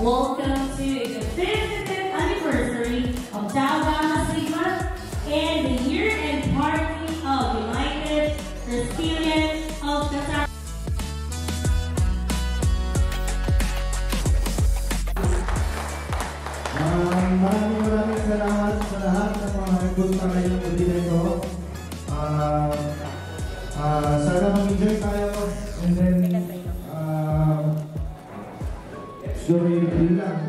Welcome to the 55th anniversary of Tau Gamma Sigma and the year and party of United, the of Qatar. Um, sa. Uh, uh, tayo and then Doreen Pila.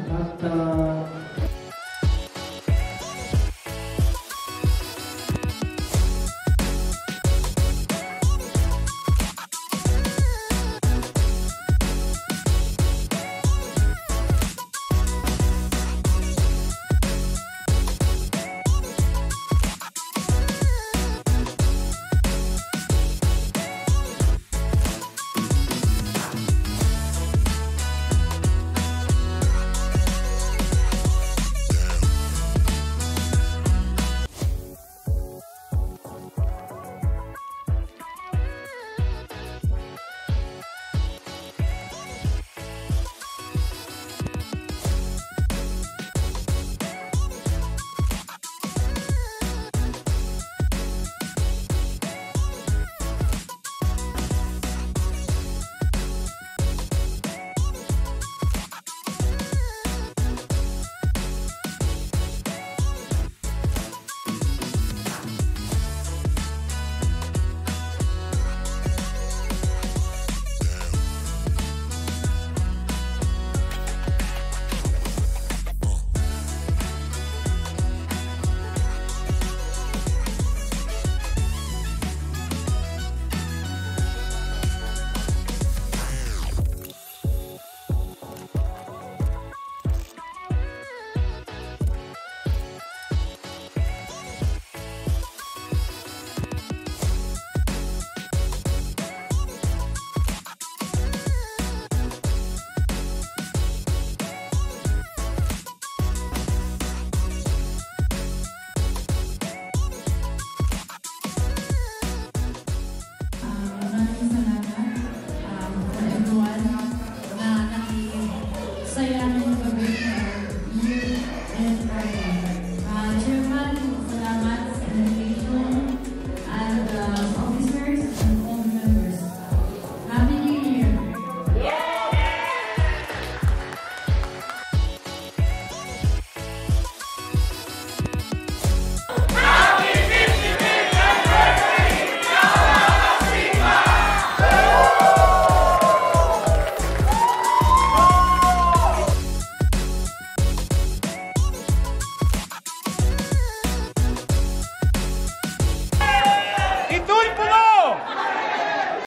Yeah.